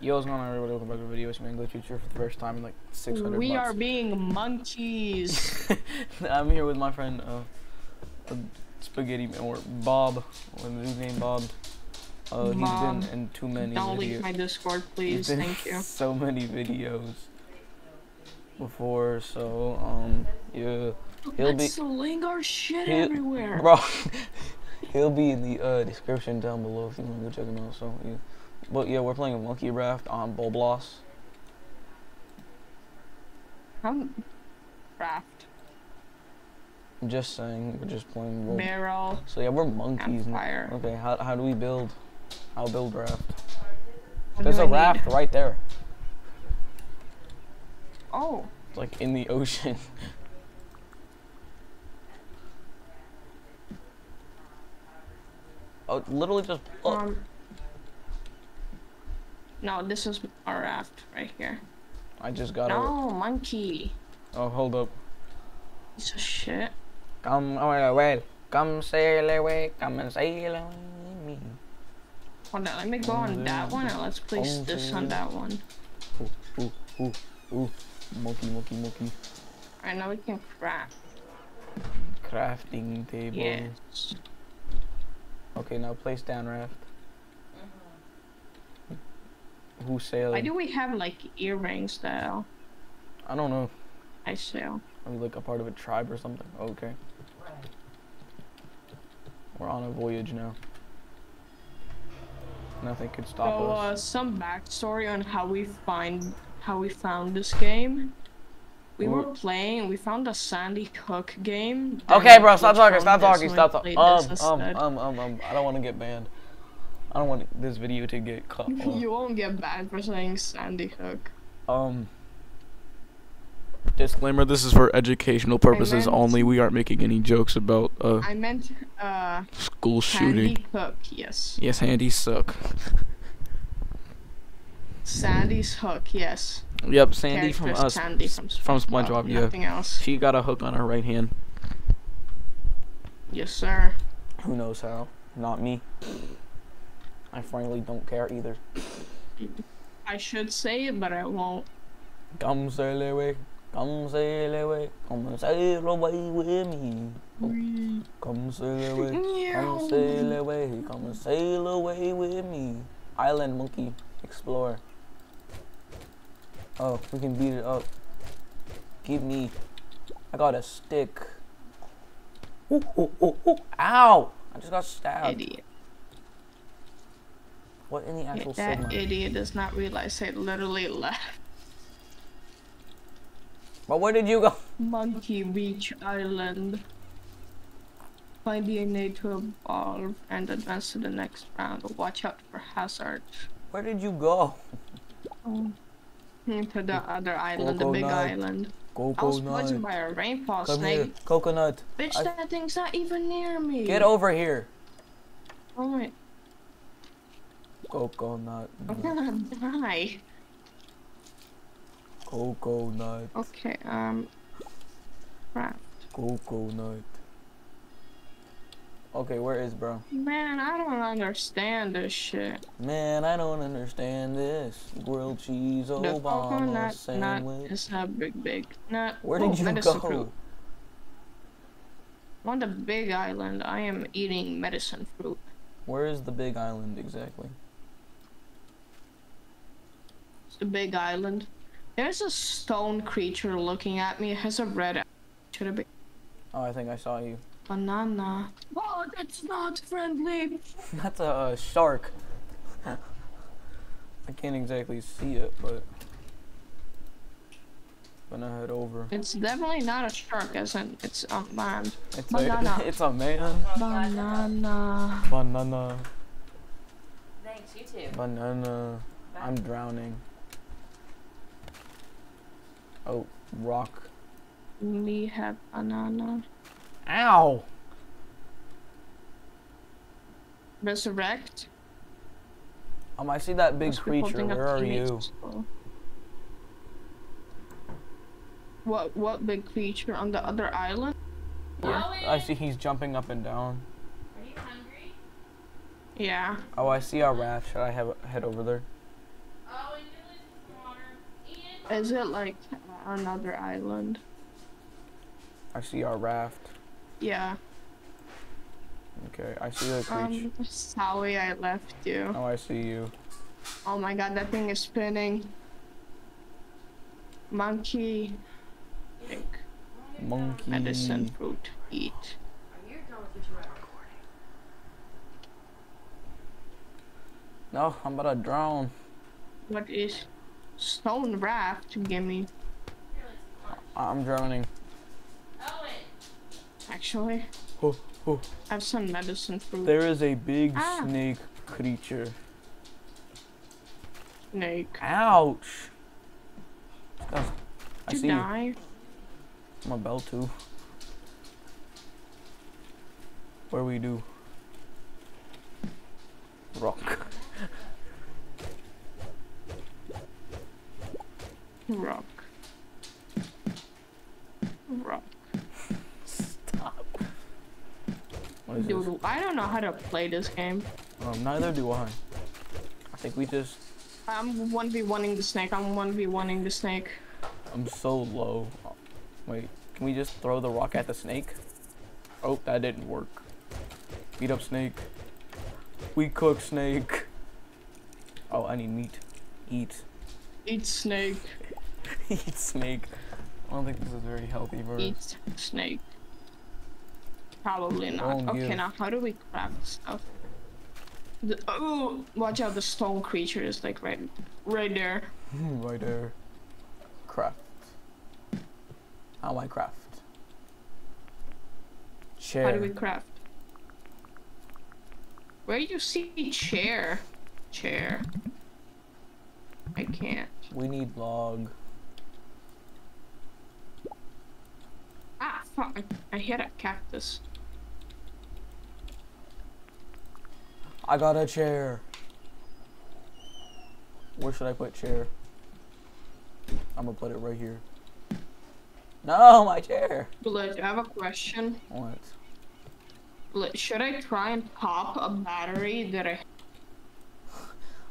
Yo, what's going on everybody? Welcome back to the video. It's me, English teacher, for the first time in like 600 We months. are being monkeys. I'm here with my friend, uh, uh, Spaghetti, or Bob, with his name Bob. Uh, he's Bob. been in too many Don't videos. leave my Discord, He's please. Thank you. So many videos before, so, um, yeah. He'll be, Let's link our shit everywhere. bro, he'll be in the, uh, description down below if you want to go check him out, so, yeah. But, yeah, we're playing a monkey raft on Boblos. I'm craft I'm just saying, we're just playing Rob- barrel. So yeah, we're monkeys. now. Campfire. Okay, how, how do we build? How build raft? What There's a I need? raft right there. Oh, It's like in the ocean. oh, literally just. Oh, um. No, this is our raft right here. I just got it. No, monkey. Oh, hold up. Piece of shit. Come away, come sail away, come and sail away with me. Hold on, let me go on that one and let's place this on that one. Ooh, ooh, ooh, ooh. Monkey, monkey, monkey. Alright, now we can craft. Crafting table. Yes. Okay, now place down raft. Who's sailing? Why do we have like earrings though? I don't know. I sail. Are we like a part of a tribe or something? Okay. We're on a voyage now. Nothing could stop So, us. uh, some backstory on how we find how we found this game. We were playing. We found a Sandy Hook game. Okay, bro, stop talking, stop talking, stop talking. Um, um, um, um, um, I don't want to get banned. I don't want this video to get cut off. you won't get banned for saying Sandy Hook. Um. Disclaimer: This is for educational purposes meant- only. We aren't making any jokes about uh I meant uh school shooting. Sandy Hook. Yes, Yes, handies suck. Sandy's Hook. Yes. Yep, Sandy from us Sandy from, from SpongeBob, SpongeBob. Yeah, Nothing else. she got a hook on her right hand. Yes, sir. Who knows how? Not me. I frankly don't care either. I should say it, but I won't. Come sail away, come sail away, come sail away with me. Come sail away, come sail away, come sail away with me. Island monkey explore. Oh, we can beat it up. Give me. I got a stick. Ooh, ooh, ooh, ooh. Ow! I just got stabbed. Idiot. What in the actual that sigma? idiot does not realize I literally left. But where did you go? Monkey Beach Island. Find the DNA to evolve and advance to the next round. Watch out for hazards. Where did you go? Oh, hmm, to the other island, the big island. Coconut. I was poisoned Coconut. by a rainfall Come here. Coconut. Bitch, I- that thing's not even near me. Get over here. Oh Coconut. I'm gonna die. Coconut. Okay, um, crap. Coconut. Okay, where is bro? Man, I don't understand this shit. Man, I don't understand this. Grilled cheese The Obama coconut nut sandwich. is not big, big nut. Where Oh, did you go? On the big island, I am eating medicine fruit. Where is the big island exactly? It's the big island. There's a stone creature looking at me. It has a red eye. Should it be Oh, I think I saw you. banana? Oh, that's not friendly. That's a uh, shark. I can't exactly see it, but gonna head over. It's definitely not a shark, as in it's a man. It's Banana. a it's a man. Banana. Banana. Thanks, you too. Banana. I'm drowning. Oh, rock. We have banana. Ow! Resurrect. Um, I see that big Must creature. Where are you? as. What what big creature on the other island? Yeah, I see he's jumping up and down. Are you hungry? Yeah. Oh, I see our raft. Should I have head over there? Oh, Is it like another island? I see our raft. Yeah. Okay, I see the creature. Um, sorry I left you. oh, I see you. Oh my god, that thing is spinning. Monkey. Monkey. Medicine fruit. Eat. Are you done with what you were recording? No, I'm about to drown. What is stone raft? Gimme. I'm drowning. Owen! Actually, Oh, oh. I have some medicine fruit. There is a big Ah. snake creature. Snake. Ouch! Guys, I Did see you you. die? I'm a bell too. Where we do? Rock. Rock. Stop. What is this? Dude, I don't know how to play this game. Um, neither do I. I think we just. I'm 1v1ing the snake. I'm 1v1ing the snake. I'm so low. Wait, can we just throw the rock at the snake? Oh, that didn't work. Beat up snake. We cook snake. Oh, I need meat. Eat. Eat snake. Eat snake. I don't think this is very healthy for. Eat snake. Probably not. Okay, now how do we craft stuff? The, oh, watch out! The stone creature is like right, right there. right there. Craft. How I craft? Chair. How do we craft? Where do you see chair? Chair. I can't. We need log. Ah, fuck! I hit a cactus. I got a chair. Where should I put chair? I'm gonna put it right here. No, my chair. But I have a question. What? Like, Should I try and pop a battery that I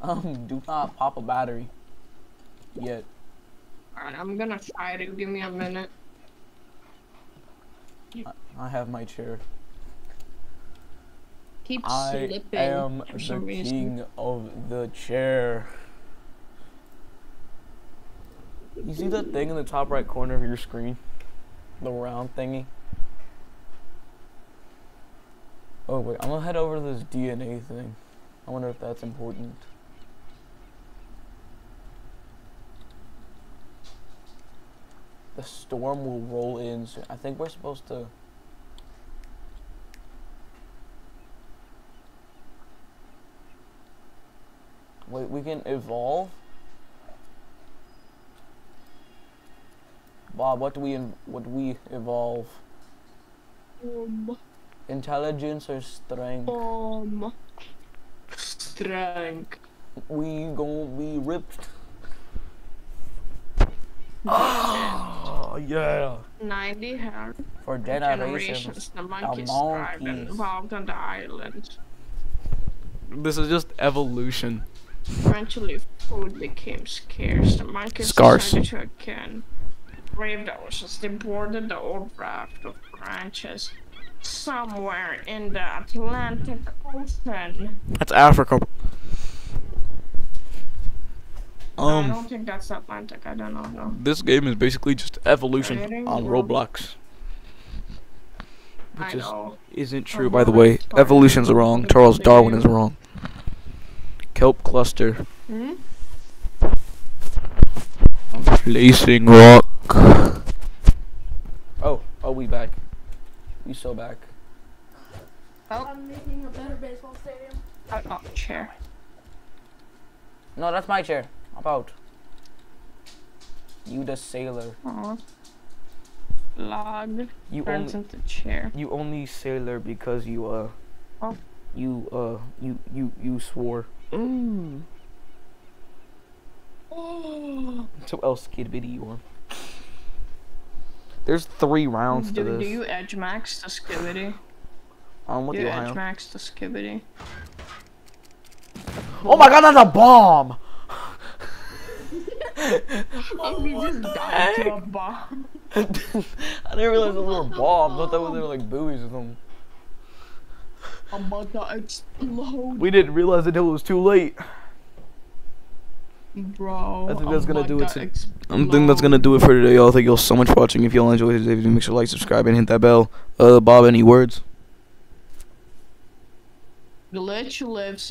Um, do not pop a battery. Yet. Alright, I'm gonna try to give me a minute. I have my chair. Keep I slipping am the reason. king of the chair. You see that thing in the top right corner of your screen? The round thingy? Oh wait, I'm gonna head over to this DNA thing. I wonder if that's important. The storm will roll in soon. I think we're supposed to we can evolve? Bob, what do we what do we evolve? Um, Intelligence or strength? um, strength. We gonna be ripped. Oh yeah! 90 health. For generations. Generations. The monkeys The thrived and monkeys. evolved on the island. This is just evolution. Eventually, food became scarce. The monkeys Scarce. decided to again brave the oceans. They boarded the old raft of branches somewhere in the Atlantic Ocean. That's Africa. Um, I don't think that's Atlantic. I don't know. No. this game is basically just evolution on. Roblox. I Which is know. isn't true, Oh, by the way. sorry. Evolution's wrong. Charles Darwin is wrong. Kelp cluster. Hmm? Placing rock. Oh, oh, we back. We so back. I'm making a better baseball stadium. Oh, oh, chair. No, that's my chair. Hop out. You the sailor. Aw. Log You turns only into chair. you only sailor because you uh Oh. you uh you you you swore. Mmm. Oh. So else kid you on. There's three rounds to Do, this. do you edge max the skibidi? um, what Do you edge Ohio? max the skibidi? Oh my god, that's a bomb! we just died to a bomb. I didn't realize those were bombs. I thought they were like buoys or something. I'm about to explode, We didn't realize until it was too late. bro. I think that's gonna do it to to- I think that's gonna do it for today, y'all. Thank y'all so much for watching. If y'all enjoyed this video, make sure to like, subscribe, and hit that bell. Uh, Bob, any words? Glitch lives